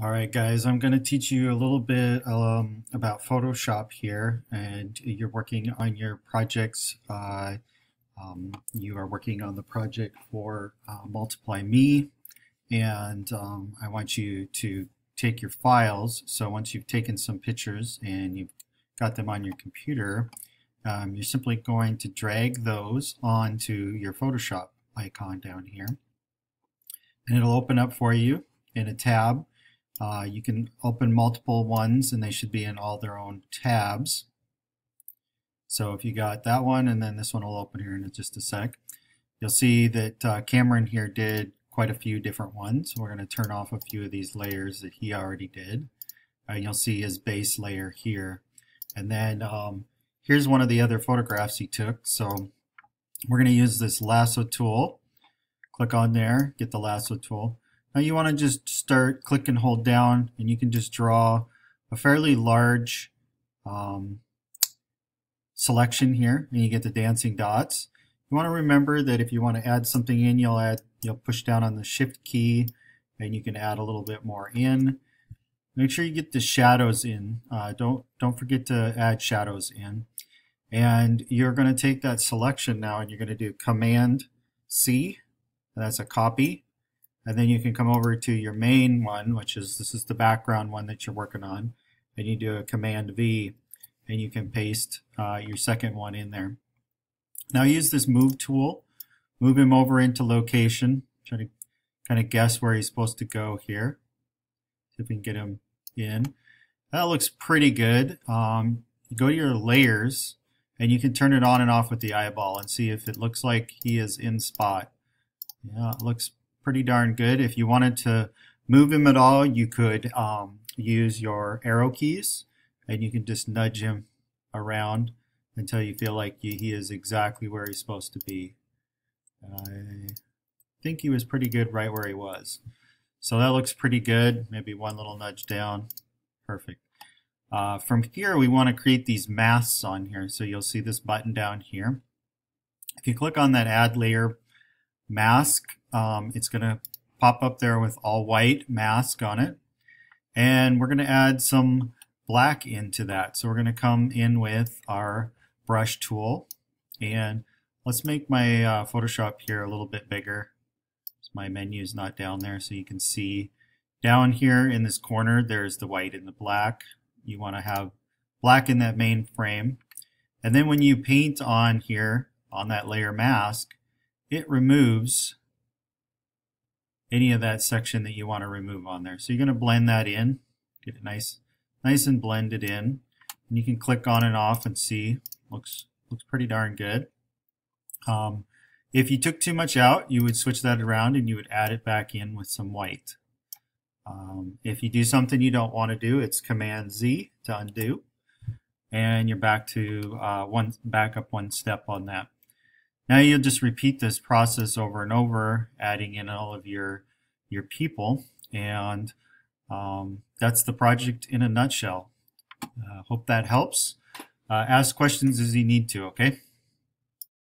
All right, guys, I'm going to teach you a little bit um, about Photoshop here, and you're working on your projects. Uh, um, you are working on the project for uh, Multiply Me, and um, I want you to take your files. So once you've taken some pictures and you've got them on your computer, um, you're simply going to drag those onto your Photoshop icon down here, and it'll open up for you in a tab uh, you can open multiple ones and they should be in all their own tabs. So if you got that one and then this one will open here in just a sec. You'll see that uh, Cameron here did quite a few different ones. We're going to turn off a few of these layers that he already did. Uh, you'll see his base layer here. And then um, here's one of the other photographs he took. So we're going to use this lasso tool. Click on there, get the lasso tool. Now you want to just start, click and hold down, and you can just draw a fairly large um, selection here, and you get the dancing dots. You want to remember that if you want to add something in, you'll add, you'll push down on the Shift key, and you can add a little bit more in. Make sure you get the shadows in. Uh, don't don't forget to add shadows in. And you're going to take that selection now, and you're going to do Command C. That's a copy and then you can come over to your main one, which is this is the background one that you're working on, and you do a Command V, and you can paste uh, your second one in there. Now use this Move tool, move him over into location, try to kind of guess where he's supposed to go here. See if we can get him in. That looks pretty good. Um, go to your layers, and you can turn it on and off with the eyeball and see if it looks like he is in spot. Yeah, it looks pretty darn good. If you wanted to move him at all, you could um, use your arrow keys and you can just nudge him around until you feel like he is exactly where he's supposed to be. I think he was pretty good right where he was. So that looks pretty good. Maybe one little nudge down. Perfect. Uh, from here, we want to create these masks on here. So you'll see this button down here. If you click on that add layer mask, um, it's going to pop up there with all white mask on it. And we're going to add some black into that. So we're going to come in with our brush tool. And let's make my uh, Photoshop here a little bit bigger. So my menu is not down there so you can see down here in this corner there's the white and the black. You want to have black in that main frame. And then when you paint on here on that layer mask, it removes any of that section that you want to remove on there. So you're going to blend that in, get it nice, nice and blended in. And you can click on and off and see, looks, looks pretty darn good. Um, if you took too much out, you would switch that around and you would add it back in with some white. Um, if you do something you don't want to do, it's Command Z to undo, and you're back to uh, one back up one step on that. Now you'll just repeat this process over and over, adding in all of your your people, and um, that's the project in a nutshell. Uh, hope that helps. Uh, ask questions as you need to, okay?